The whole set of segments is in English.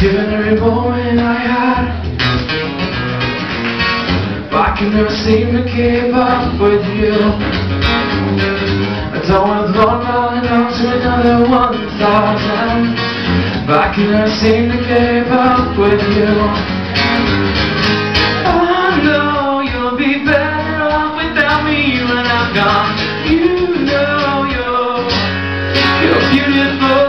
given every moment I had. But I can never seem to keep up with you. I don't want to blow my love to another one thousand. But I can never seem to keep up with you. I know you'll be better off without me when I'm gone. You know you're, you're beautiful.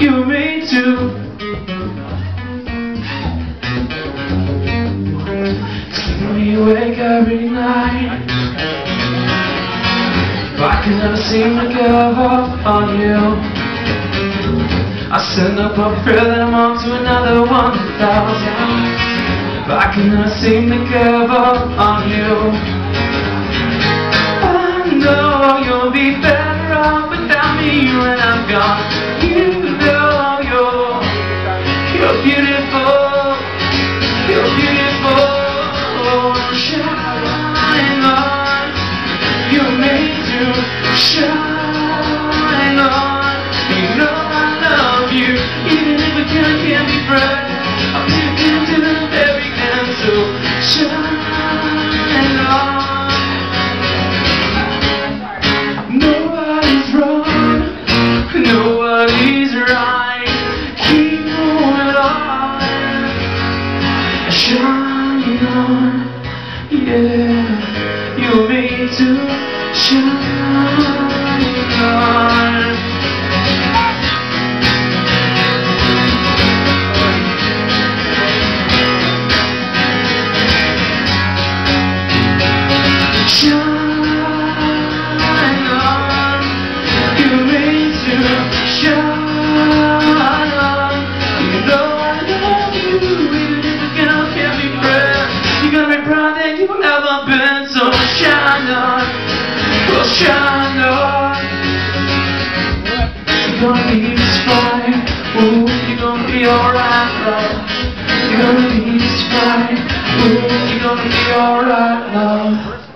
You need to. Keep me awake every night. But I can never seem to give up on you. I send up a I'm on to another one thousand But I can never seem to give up on you. I know you'll be better off without me when I'm gone. You shine on. You know I love you Even if we can't, can't be I'll be again to the very end So shine on. Nobody's wrong. Nobody's right. Keep moving on. Shine on. Yeah You made to You ever been So Well You're gonna be just fine Ooh, you're gonna be alright, love You're gonna be just fine Ooh, you're gonna be alright, love